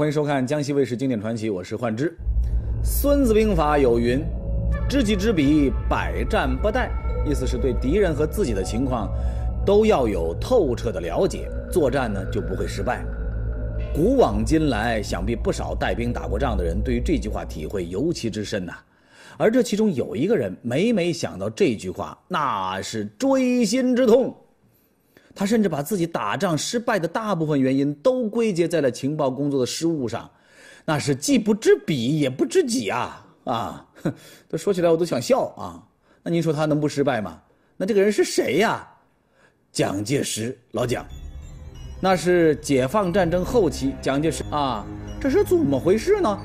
欢迎收看江西卫视经典传奇，我是幻之。《孙子兵法》有云：“知己知彼，百战不殆。”意思是对敌人和自己的情况都要有透彻的了解，作战呢就不会失败。古往今来，想必不少带兵打过仗的人对于这句话体会尤其之深呐。而这其中有一个人，每每想到这句话，那是锥心之痛。他甚至把自己打仗失败的大部分原因都归结在了情报工作的失误上，那是既不知彼也不知己啊！啊，这说起来我都想笑啊！那您说他能不失败吗？那这个人是谁呀？蒋介石，老蒋。那是解放战争后期，蒋介石啊，这是怎么回事呢？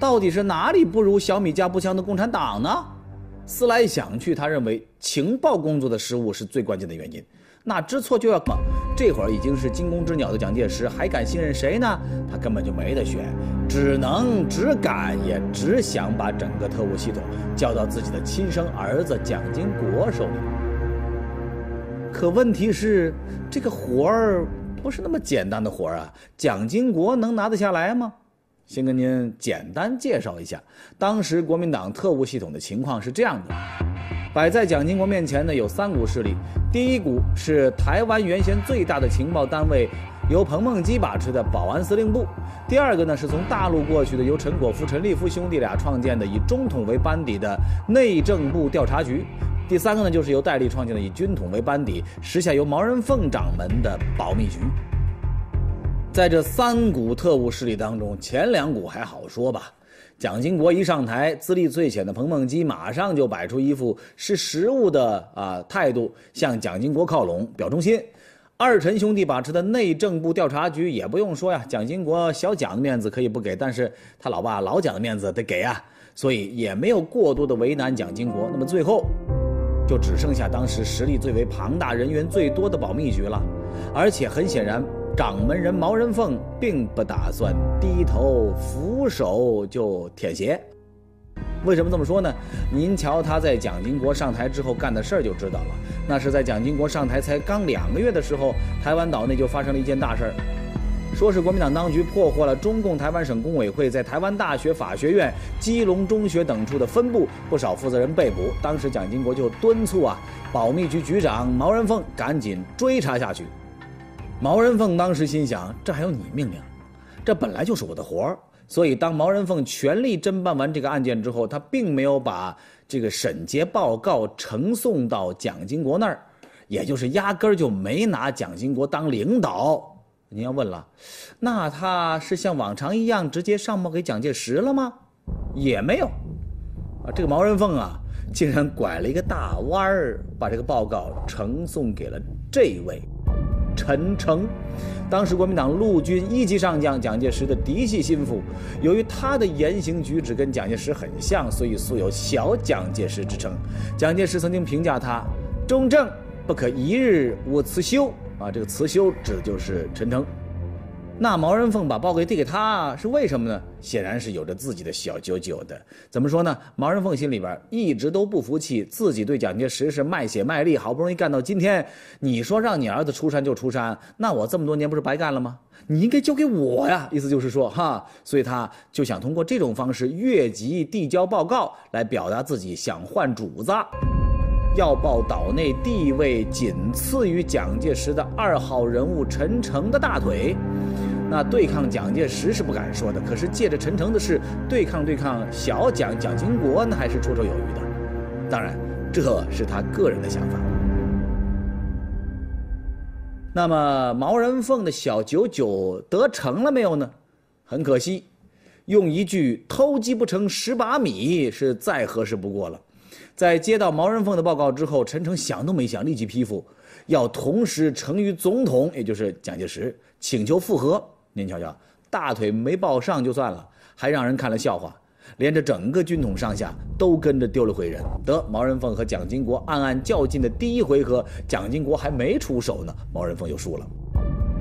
到底是哪里不如小米加步枪的共产党呢？思来想去，他认为情报工作的失误是最关键的原因。那知错就要么，这会儿已经是惊弓之鸟的蒋介石，还敢信任谁呢？他根本就没得选，只能只敢也只想把整个特务系统交到自己的亲生儿子蒋经国手里。可问题是，这个活儿。不是那么简单的活儿啊！蒋经国能拿得下来吗？先跟您简单介绍一下，当时国民党特务系统的情况是这样的：摆在蒋经国面前的有三股势力，第一股是台湾原先最大的情报单位，由彭梦基把持的保安司令部；第二个呢是从大陆过去的，由陈果夫、陈立夫兄弟俩创建的以中统为班底的内政部调查局。第三个呢，就是由戴笠创建的以军统为班底、时下由毛人凤掌门的保密局。在这三股特务势力当中，前两股还好说吧。蒋经国一上台，资历最浅的彭梦基马上就摆出一副识时务的啊态度，向蒋经国靠拢，表忠心。二陈兄弟把持的内政部调查局也不用说呀，蒋经国小蒋的面子可以不给，但是他老爸老蒋的面子得给啊，所以也没有过多的为难蒋经国。那么最后。就只剩下当时实力最为庞大、人员最多的保密局了，而且很显然，掌门人毛人凤并不打算低头俯首就舔鞋。为什么这么说呢？您瞧他在蒋经国上台之后干的事儿就知道了。那是在蒋经国上台才刚两个月的时候，台湾岛内就发生了一件大事儿。说是国民党当局破获了中共台湾省工委会在台湾大学法学院、基隆中学等处的分部，不少负责人被捕。当时蒋经国就敦促啊，保密局局长毛人凤赶紧追查下去。毛人凤当时心想：这还有你命令？这本来就是我的活儿。所以，当毛人凤全力侦办完这个案件之后，他并没有把这个审结报告呈送到蒋经国那儿，也就是压根儿就没拿蒋经国当领导。您要问了，那他是像往常一样直接上报给蒋介石了吗？也没有，啊，这个毛人凤啊，竟然拐了一个大弯儿，把这个报告呈送给了这位陈诚，当时国民党陆军一级上将蒋介石的嫡系心腹。由于他的言行举止跟蒋介石很像，所以素有“小蒋介石”之称。蒋介石曾经评价他：忠正不可一日无辞修。啊，这个辞修指的就是陈诚。那毛人凤把报告递给他是为什么呢？显然是有着自己的小九九的。怎么说呢？毛人凤心里边一直都不服气，自己对蒋介石是卖血卖力，好不容易干到今天。你说让你儿子出山就出山，那我这么多年不是白干了吗？你应该交给我呀！意思就是说，哈，所以他就想通过这种方式越级递交报告，来表达自己想换主子。要报岛内地位仅次于蒋介石的二号人物陈诚的大腿，那对抗蒋介石是不敢说的，可是借着陈诚的事对抗对抗小蒋蒋经国，那还是绰绰有余的。当然，这是他个人的想法。那么毛人凤的小九九得逞了没有呢？很可惜，用一句“偷鸡不成蚀把米”是再合适不过了。在接到毛人凤的报告之后，陈诚想都没想，立即批复，要同时呈于总统，也就是蒋介石，请求复核。您瞧瞧，大腿没抱上就算了，还让人看了笑话，连着整个军统上下都跟着丢了回人。得，毛人凤和蒋经国暗暗较劲的第一回合，蒋经国还没出手呢，毛人凤就输了。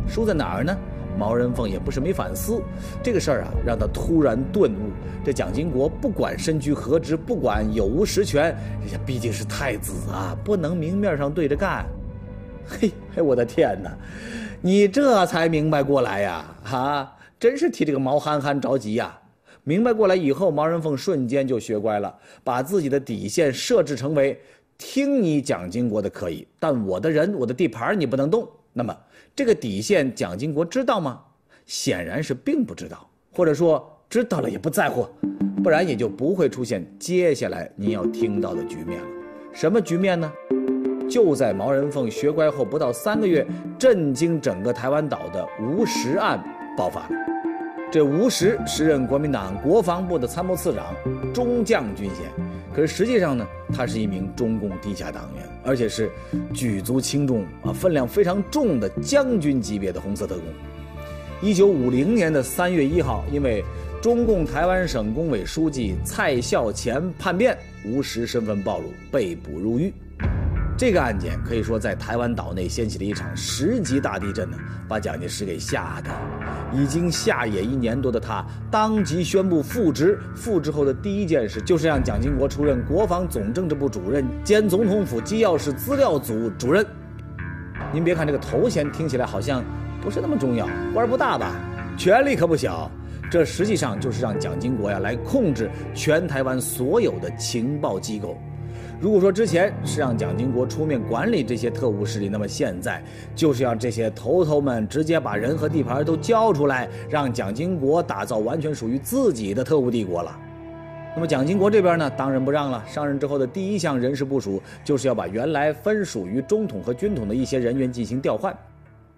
输在哪儿呢？毛人凤也不是没反思，这个事儿啊，让他突然顿悟：这蒋经国不管身居何职，不管有无实权，人家毕竟是太子啊，不能明面上对着干。嘿，嘿，我的天哪，你这才明白过来呀？哈，真是替这个毛憨憨着急呀！明白过来以后，毛人凤瞬间就学乖了，把自己的底线设置成为：听你蒋经国的可以，但我的人、我的地盘你不能动。那么这个底线，蒋经国知道吗？显然是并不知道，或者说知道了也不在乎，不然也就不会出现接下来您要听到的局面了。什么局面呢？就在毛人凤学乖后不到三个月，震惊整个台湾岛的吴石案爆发了。这吴石时任国民党国防部的参谋次长，中将军衔，可是实际上呢，他是一名中共地下党员，而且是举足轻重啊，分量非常重的将军级别的红色特工。一九五零年的三月一号，因为中共台湾省工委书记蔡孝乾叛变，吴石身份暴露，被捕入狱。这个案件可以说在台湾岛内掀起了一场十级大地震呢，把蒋介石给吓得，已经下野一年多的他当即宣布复职。复职后的第一件事就是让蒋经国出任国防总政治部主任兼总统府机要室资料组主任。您别看这个头衔听起来好像不是那么重要，官不大吧？权力可不小。这实际上就是让蒋经国呀来控制全台湾所有的情报机构。如果说之前是让蒋经国出面管理这些特务势力，那么现在就是要这些头头们直接把人和地盘都交出来，让蒋经国打造完全属于自己的特务帝国了。那么蒋经国这边呢，当仁不让了。上任之后的第一项人事部署，就是要把原来分属于中统和军统的一些人员进行调换。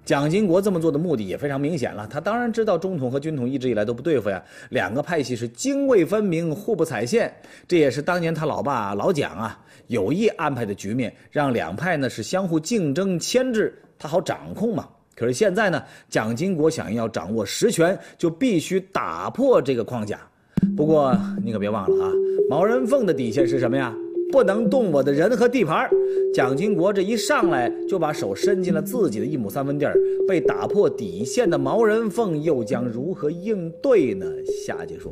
蒋经国这么做的目的也非常明显了，他当然知道中统和军统一直以来都不对付呀，两个派系是泾渭分明，互不踩线。这也是当年他老爸老蒋啊有意安排的局面，让两派呢是相互竞争牵制，他好掌控嘛。可是现在呢，蒋经国想要掌握实权，就必须打破这个框架。不过你可别忘了啊，毛人凤的底线是什么呀？不能动我的人和地盘蒋经国这一上来就把手伸进了自己的一亩三分地儿，被打破底线的毛人凤又将如何应对呢？下节说。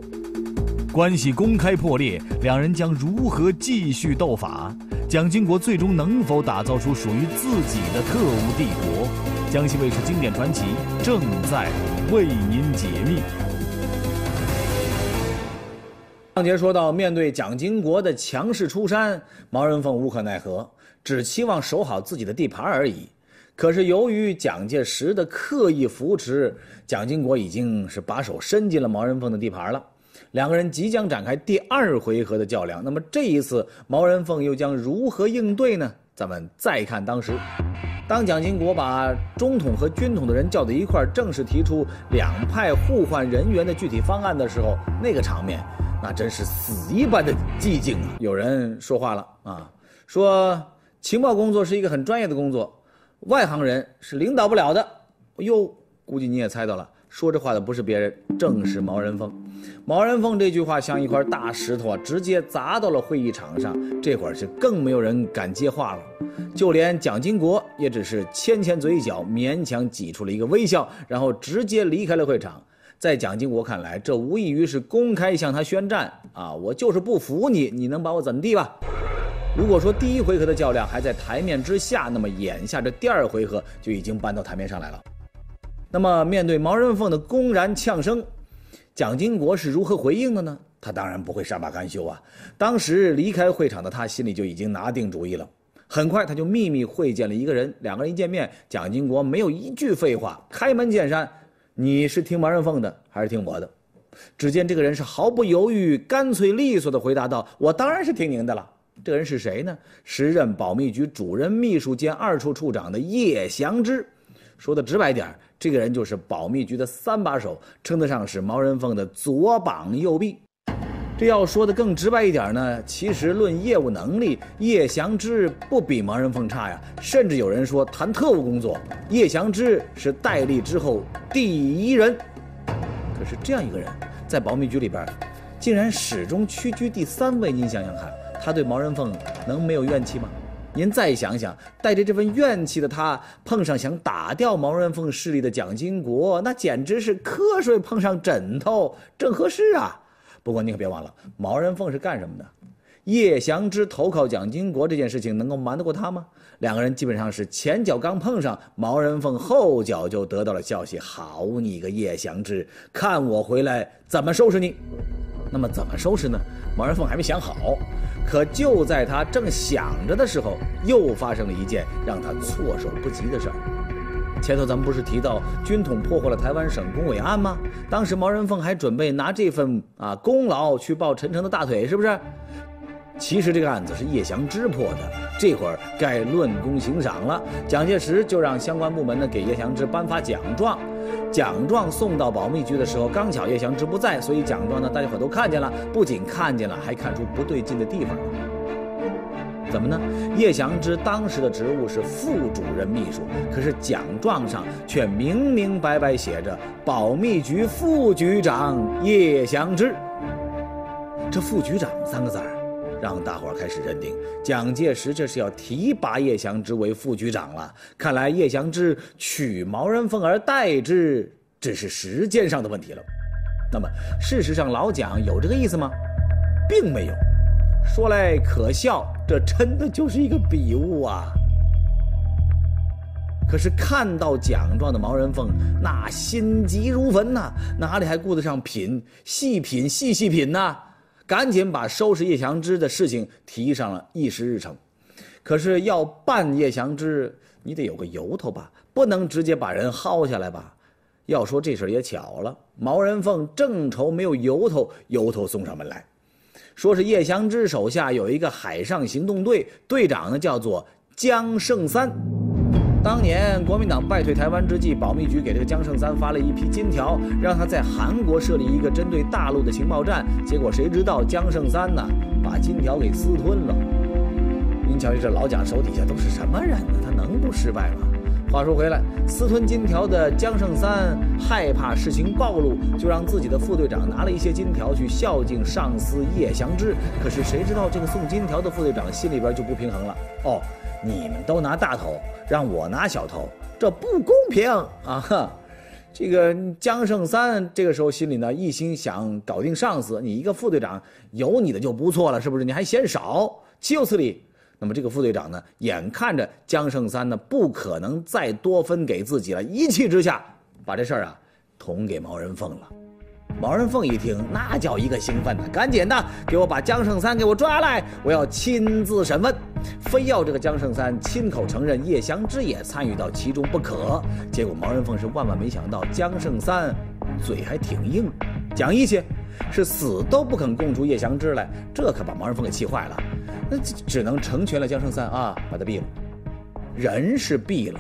关系公开破裂，两人将如何继续斗法？蒋经国最终能否打造出属于自己的特务帝国？江西卫视经典传奇正在为您解密。上节说到，面对蒋经国的强势出山，毛人凤无可奈何，只期望守好自己的地盘而已。可是由于蒋介石的刻意扶持，蒋经国已经是把手伸进了毛人凤的地盘了。两个人即将展开第二回合的较量。那么这一次，毛人凤又将如何应对呢？咱们再看当时，当蒋经国把中统和军统的人叫到一块，正式提出两派互换人员的具体方案的时候，那个场面。那真是死一般的寂静啊！有人说话了啊，说情报工作是一个很专业的工作，外行人是领导不了的。哟，估计你也猜到了，说这话的不是别人，正是毛人凤。毛人凤这句话像一块大石头啊，直接砸到了会议场上。这会儿是更没有人敢接话了，就连蒋经国也只是牵牵嘴角，勉强挤出了一个微笑，然后直接离开了会场。在蒋经国看来，这无异于是公开向他宣战啊！我就是不服你，你能把我怎么地吧？如果说第一回合的较量还在台面之下，那么眼下这第二回合就已经搬到台面上来了。那么面对毛人凤的公然呛声，蒋经国是如何回应的呢？他当然不会善罢甘休啊！当时离开会场的他心里就已经拿定主意了。很快他就秘密会见了一个人，两个人一见面，蒋经国没有一句废话，开门见山。你是听毛人凤的还是听我的？只见这个人是毫不犹豫、干脆利索的回答道：“我当然是听您的了。”这个人是谁呢？时任保密局主任秘书兼二处处长的叶祥之。说的直白点这个人就是保密局的三把手，称得上是毛人凤的左膀右臂。这要说的更直白一点呢，其实论业务能力，叶祥之不比毛人凤差呀。甚至有人说，谈特务工作，叶祥之是戴笠之后第一人。可是这样一个人，在保密局里边，竟然始终屈居第三位。您想想看，他对毛人凤能没有怨气吗？您再想想，带着这份怨气的他，碰上想打掉毛人凤势力的蒋经国，那简直是瞌睡碰上枕头，正合适啊。不过你可别忘了，毛人凤是干什么的？叶祥之投靠蒋经国这件事情能够瞒得过他吗？两个人基本上是前脚刚碰上，毛人凤后脚就得到了消息。好你个叶祥之，看我回来怎么收拾你！那么怎么收拾呢？毛人凤还没想好。可就在他正想着的时候，又发生了一件让他措手不及的事儿。前头咱们不是提到军统破获了台湾省工委案吗？当时毛人凤还准备拿这份啊功劳去抱陈诚的大腿，是不是？其实这个案子是叶祥之破的，这会儿该论功行赏了。蒋介石就让相关部门呢给叶祥之颁发奖状，奖状送到保密局的时候，刚巧叶祥之不在，所以奖状呢大家伙都看见了，不仅看见了，还看出不对劲的地方。怎么呢？叶祥之当时的职务是副主任秘书，可是奖状上却明明白白写着“保密局副局长叶祥之”。这“副局长”三个字儿。让大伙儿开始认定蒋介石这是要提拔叶祥之为副局长了。看来叶祥之取毛人凤而代之，只是时间上的问题了。那么，事实上老蒋有这个意思吗？并没有。说来可笑，这真的就是一个笔误啊。可是看到奖状的毛人凤，那心急如焚呐，哪里还顾得上品？细品，细细品呐。赶紧把收拾叶祥之的事情提上了议事日程，可是要办叶祥之，你得有个由头吧，不能直接把人薅下来吧？要说这事也巧了，毛人凤正愁没有由头，由头送上门来，说是叶祥之手下有一个海上行动队，队长呢叫做江胜三。当年国民党败退台湾之际，保密局给这个江胜三发了一批金条，让他在韩国设立一个针对大陆的情报站。结果谁知道江胜三呢，把金条给私吞了。您瞧，这老蒋手底下都是什么人呢？他能不失败吗？话说回来，私吞金条的江胜三害怕事情暴露，就让自己的副队长拿了一些金条去孝敬上司叶祥之。可是谁知道这个送金条的副队长心里边就不平衡了。哦。你们都拿大头，让我拿小头，这不公平啊！这个江胜三这个时候心里呢，一心想搞定上司，你一个副队长有你的就不错了，是不是？你还嫌少，岂有此理！那么这个副队长呢，眼看着江胜三呢不可能再多分给自己了，一气之下把这事儿啊捅给毛人凤了。毛人凤一听，那叫一个兴奋呐！赶紧的，给我把江胜三给我抓来，我要亲自审问，非要这个江胜三亲口承认叶祥之也参与到其中不可。结果毛人凤是万万没想到，江胜三嘴还挺硬，讲义气，是死都不肯供出叶祥之来，这可把毛人凤给气坏了，那只能成全了江胜三啊，把他毙了。人是毙了，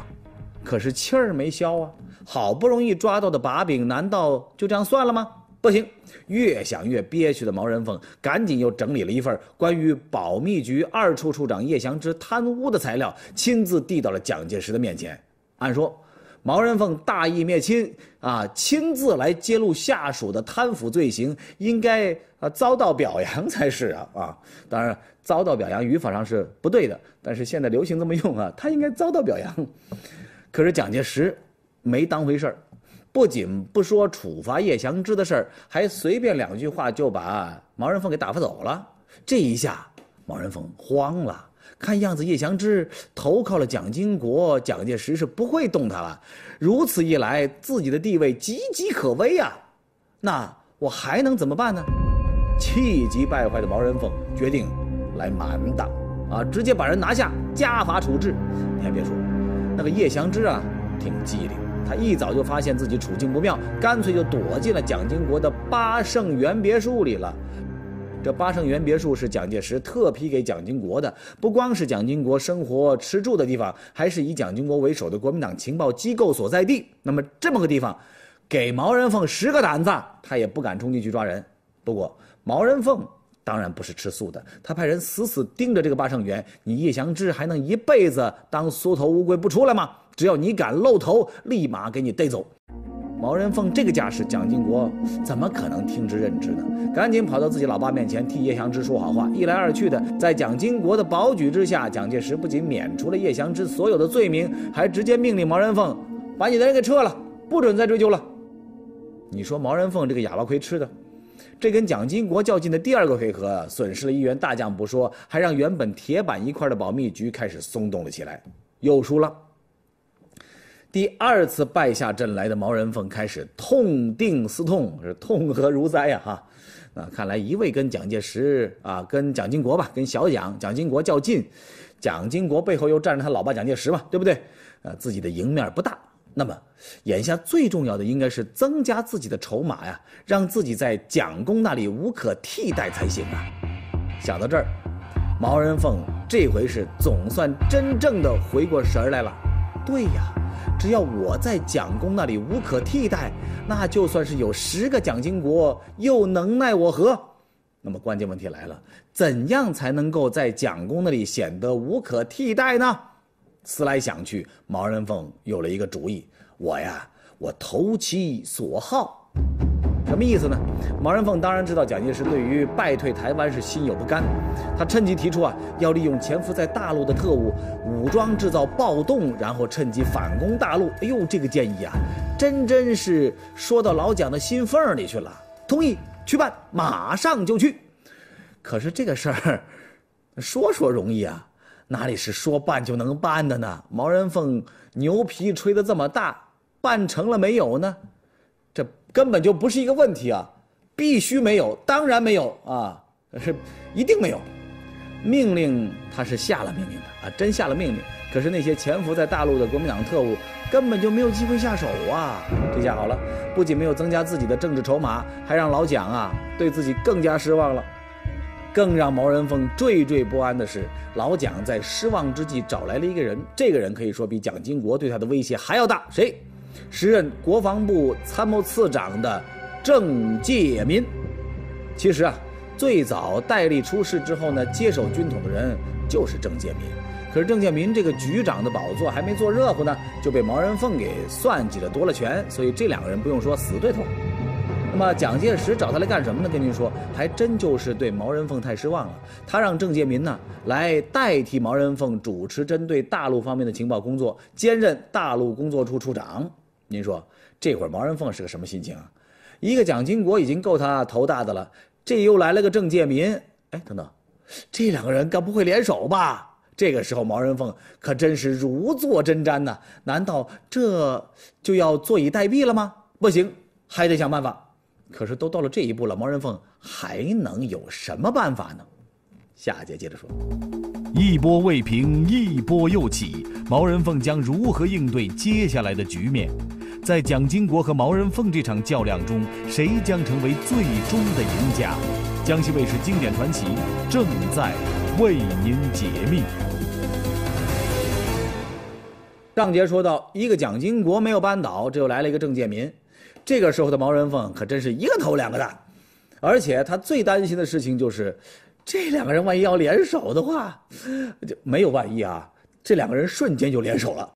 可是气儿没消啊！好不容易抓到的把柄，难道就这样算了吗？不行，越想越憋屈的毛人凤赶紧又整理了一份关于保密局二处处长叶祥之贪污的材料，亲自递到了蒋介石的面前。按说，毛人凤大义灭亲啊，亲自来揭露下属的贪腐罪行，应该啊遭到表扬才是啊啊！当然，遭到表扬语法上是不对的，但是现在流行这么用啊，他应该遭到表扬。可是蒋介石没当回事儿。不仅不说处罚叶祥之的事儿，还随便两句话就把毛人凤给打发走了。这一下，毛人凤慌了。看样子叶祥之投靠了蒋经国，蒋介石是不会动他了。如此一来，自己的地位岌岌可危啊！那我还能怎么办呢？气急败坏的毛人凤决定来满党啊，直接把人拿下，家法处置。你还别说，那个叶祥之啊，挺机灵。他一早就发现自己处境不妙，干脆就躲进了蒋经国的八胜园别墅里了。这八胜园别墅是蒋介石特批给蒋经国的，不光是蒋经国生活吃住的地方，还是以蒋经国为首的国民党情报机构所在地。那么这么个地方，给毛人凤十个胆子，他也不敢冲进去抓人。不过毛人凤当然不是吃素的，他派人死死盯着这个八胜园。你叶祥之还能一辈子当缩头乌龟不出来吗？只要你敢露头，立马给你逮走。毛人凤这个架势，蒋经国怎么可能听之任之呢？赶紧跑到自己老爸面前替叶祥之说好话。一来二去的，在蒋经国的保举之下，蒋介石不仅免除了叶祥之所有的罪名，还直接命令毛人凤把你的人给撤了，不准再追究了。你说毛人凤这个哑巴亏吃的，这跟蒋经国较劲的第二个回合，损失了一员大将不说，还让原本铁板一块的保密局开始松动了起来，又输了。第二次败下阵来的毛人凤开始痛定思痛，是痛何如哉呀！哈，那看来一味跟蒋介石啊，跟蒋经国吧，跟小蒋蒋经国较劲，蒋经国背后又站着他老爸蒋介石嘛，对不对？呃，自己的赢面不大。那么，眼下最重要的应该是增加自己的筹码呀，让自己在蒋公那里无可替代才行啊！想到这儿，毛人凤这回是总算真正的回过神来了。对呀。只要我在蒋公那里无可替代，那就算是有十个蒋经国，又能奈我何？那么关键问题来了，怎样才能够在蒋公那里显得无可替代呢？思来想去，毛人凤有了一个主意：我呀，我投其所好。什么意思呢？毛人凤当然知道蒋介石对于败退台湾是心有不甘，他趁机提出啊，要利用潜伏在大陆的特务武装制造暴动，然后趁机反攻大陆。哎呦，这个建议啊，真真是说到老蒋的心缝里去了。同意去办，马上就去。可是这个事儿说说容易啊，哪里是说办就能办的呢？毛人凤牛皮吹得这么大，办成了没有呢？这根本就不是一个问题啊！必须没有，当然没有啊，是一定没有。命令他是下了命令的啊，真下了命令。可是那些潜伏在大陆的国民党特务根本就没有机会下手啊！这下好了，不仅没有增加自己的政治筹码，还让老蒋啊对自己更加失望了。更让毛人凤惴惴不安的是，老蒋在失望之际找来了一个人，这个人可以说比蒋经国对他的威胁还要大。谁？时任国防部参谋次长的郑介民，其实啊，最早戴笠出事之后呢，接手军统的人就是郑介民。可是郑介民这个局长的宝座还没坐热乎呢，就被毛人凤给算计了夺了权。所以这两个人不用说死对头。那么蒋介石找他来干什么呢？跟您说，还真就是对毛人凤太失望了。他让郑介民呢来代替毛人凤主持针对大陆方面的情报工作，兼任大陆工作处处长。您说这会儿毛人凤是个什么心情啊？一个蒋经国已经够他头大的了，这又来了个郑介民，哎，等等，这两个人该不会联手吧？这个时候毛人凤可真是如坐针毡呐！难道这就要坐以待毙了吗？不行，还得想办法。可是都到了这一步了，毛人凤还能有什么办法呢？下节接着说。一波未平，一波又起，毛人凤将如何应对接下来的局面？在蒋经国和毛人凤这场较量中，谁将成为最终的赢家？江西卫视经典传奇正在为您解密。上节说到，一个蒋经国没有扳倒，这又来了一个郑介民。这个时候的毛人凤可真是一个头两个大，而且他最担心的事情就是。这两个人万一要联手的话，就没有万一啊！这两个人瞬间就联手了。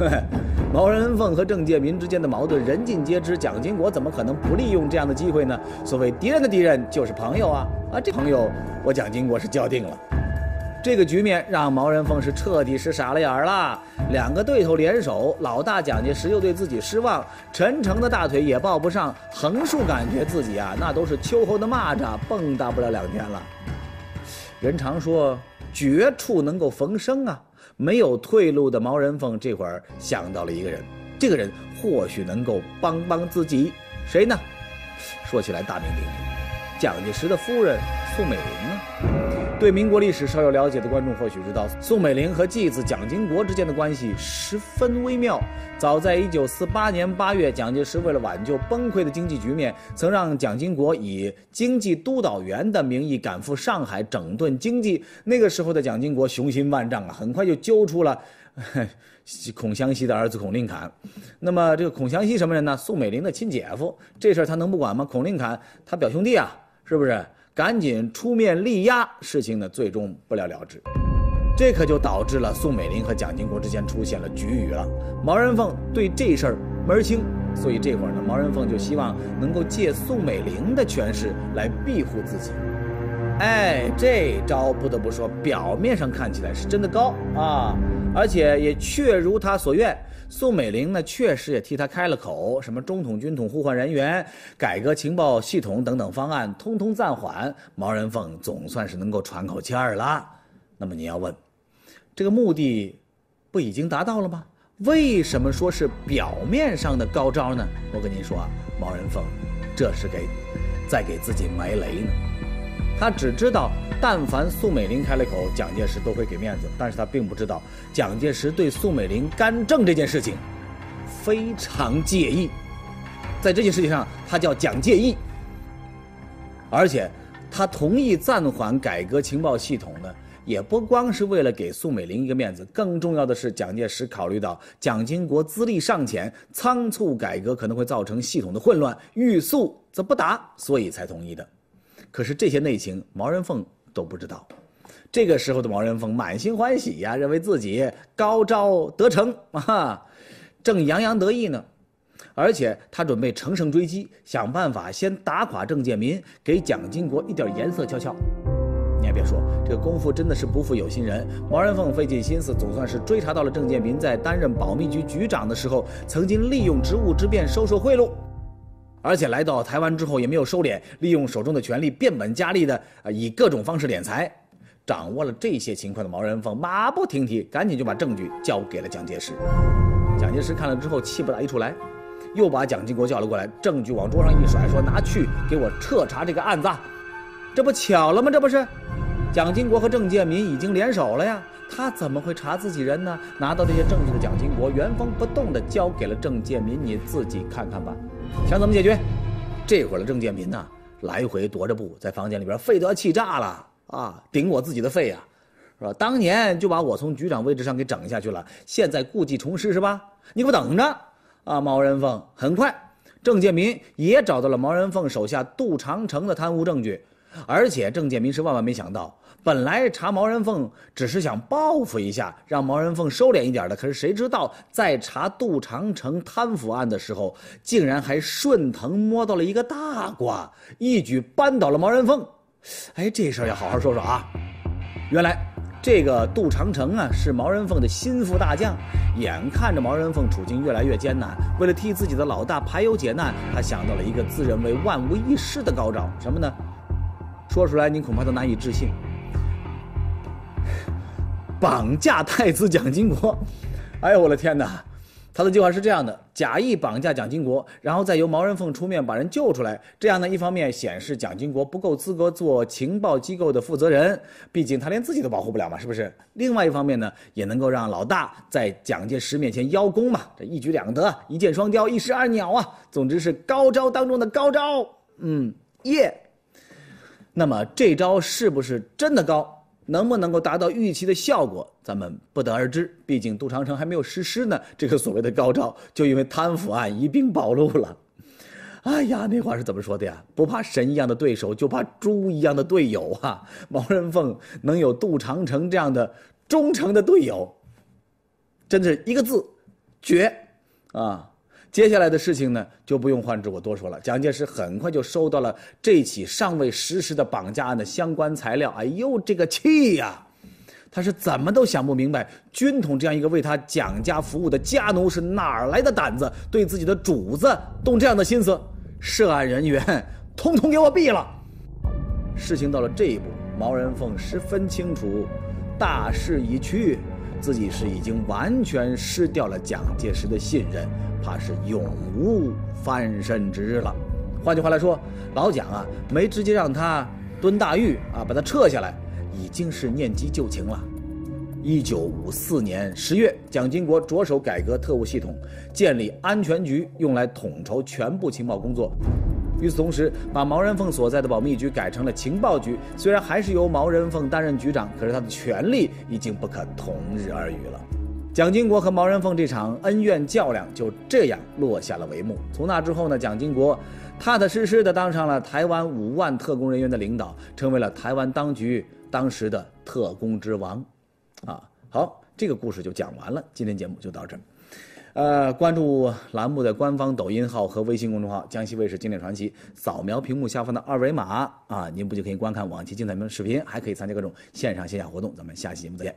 毛人凤和郑介民之间的矛盾人尽皆知，蒋经国怎么可能不利用这样的机会呢？所谓敌人的敌人就是朋友啊！啊，这朋友我蒋经国是交定了。这个局面让毛人凤是彻底是傻了眼了。两个对头联手，老大蒋介石又对自己失望，陈诚的大腿也抱不上，横竖感觉自己啊，那都是秋后的蚂蚱，蹦跶不了两天了。人常说绝处能够逢生啊，没有退路的毛人凤这会儿想到了一个人，这个人或许能够帮帮自己，谁呢？说起来大名鼎鼎，蒋介石的夫人宋美龄啊。对民国历史稍有了解的观众或许知道，宋美龄和继子蒋经国之间的关系十分微妙。早在1948年8月，蒋介石为了挽救崩溃的经济局面，曾让蒋经国以经济督导员的名义赶赴上海整顿经济。那个时候的蒋经国雄心万丈啊，很快就揪出了 孔祥熙的儿子孔令侃。那么这个孔祥熙什么人呢？宋美龄的亲姐夫。这事儿他能不管吗？孔令侃他表兄弟啊，是不是？赶紧出面力压，事情呢最终不了了之，这可就导致了宋美龄和蒋经国之间出现了局域了。毛人凤对这事儿门清，所以这会儿呢，毛人凤就希望能够借宋美龄的权势来庇护自己。哎，这招不得不说，表面上看起来是真的高啊，而且也确如他所愿。宋美龄呢，确实也替他开了口，什么中统、军统互换人员、改革情报系统等等方案，通通暂缓。毛人凤总算是能够喘口气儿了。那么你要问，这个目的不已经达到了吗？为什么说是表面上的高招呢？我跟您说啊，毛人凤这是给在给自己埋雷呢。他只知道，但凡宋美龄开了口，蒋介石都会给面子。但是他并不知道，蒋介石对宋美龄干政这件事情非常介意，在这件事情上，他叫蒋介意。而且，他同意暂缓改革情报系统呢，也不光是为了给宋美龄一个面子，更重要的是，蒋介石考虑到蒋经国资历尚浅，仓促改革可能会造成系统的混乱，欲速则不达，所以才同意的。可是这些内情，毛人凤都不知道。这个时候的毛人凤满心欢喜呀，认为自己高招得逞啊，正洋洋得意呢。而且他准备乘胜追击，想办法先打垮郑介民，给蒋经国一点颜色瞧瞧。你还别说，这个功夫真的是不负有心人。毛人凤费尽心思，总算是追查到了郑介民在担任保密局局长的时候，曾经利用职务之便收受贿赂。而且来到台湾之后也没有收敛，利用手中的权力变本加厉的，以各种方式敛财。掌握了这些情况的毛人凤马不停蹄，赶紧就把证据交给了蒋介石。蒋介石看了之后气不打一处来，又把蒋经国叫了过来，证据往桌上一甩，说拿去给我彻查这个案子。这不巧了吗？这不是，蒋经国和郑介民已经联手了呀。他怎么会查自己人呢？拿到这些证据的蒋经国原封不动地交给了郑介民，你自己看看吧。想怎么解决？这会儿的郑建民呢，来回踱着步，在房间里边肺都要气炸了啊！顶我自己的肺啊，是吧？当年就把我从局长位置上给整下去了，现在故技重施是吧？你给我等着啊！毛人凤很快，郑建民也找到了毛人凤手下杜长城的贪污证据，而且郑建民是万万没想到。本来查毛人凤只是想报复一下，让毛人凤收敛一点的，可是谁知道在查杜长城贪腐案的时候，竟然还顺藤摸到了一个大瓜，一举扳倒了毛人凤。哎，这事儿要好好说说啊！原来这个杜长城啊是毛人凤的心腹大将，眼看着毛人凤处境越来越艰难，为了替自己的老大排忧解难，他想到了一个自认为万无一失的高招，什么呢？说出来你恐怕都难以置信。绑架太子蒋经国，哎呦我的天哪！他的计划是这样的：假意绑架蒋经国，然后再由毛人凤出面把人救出来。这样呢，一方面显示蒋经国不够资格做情报机构的负责人，毕竟他连自己都保护不了嘛，是不是？另外一方面呢，也能够让老大在蒋介石面前邀功嘛，这一举两得，一箭双雕，一石二鸟啊！总之是高招当中的高招。嗯，耶。那么这招是不是真的高？能不能够达到预期的效果，咱们不得而知。毕竟杜长城还没有实施呢，这个所谓的高招就因为贪腐案一并暴露了。哎呀，那话是怎么说的呀？不怕神一样的对手，就怕猪一样的队友啊！毛人凤能有杜长城这样的忠诚的队友，真的是一个字，绝啊！接下来的事情呢，就不用换之我多说了。蒋介石很快就收到了这起尚未实施的绑架案的相关材料。哎呦，这个气呀！他是怎么都想不明白，军统这样一个为他蒋家服务的家奴是哪来的胆子，对自己的主子动这样的心思？涉案人员通通给我毙了！事情到了这一步，毛人凤十分清楚，大势已去，自己是已经完全失掉了蒋介石的信任。怕是永无翻身之日了。换句话来说，老蒋啊，没直接让他蹲大狱啊，把他撤下来，已经是念及旧情了。一九五四年十月，蒋经国着手改革特务系统，建立安全局，用来统筹全部情报工作。与此同时，把毛人凤所在的保密局改成了情报局。虽然还是由毛人凤担任局长，可是他的权力已经不可同日而语了。蒋经国和毛人凤这场恩怨较量就这样落下了帷幕。从那之后呢，蒋经国踏踏实实的当上了台湾五万特工人员的领导，成为了台湾当局当时的特工之王。啊，好，这个故事就讲完了。今天节目就到这儿。呃，关注栏目的官方抖音号和微信公众号“江西卫视经典传奇”，扫描屏幕下方的二维码啊，您不仅可以观看往期精彩视频，还可以参加各种线上线下活动。咱们下期节目再见。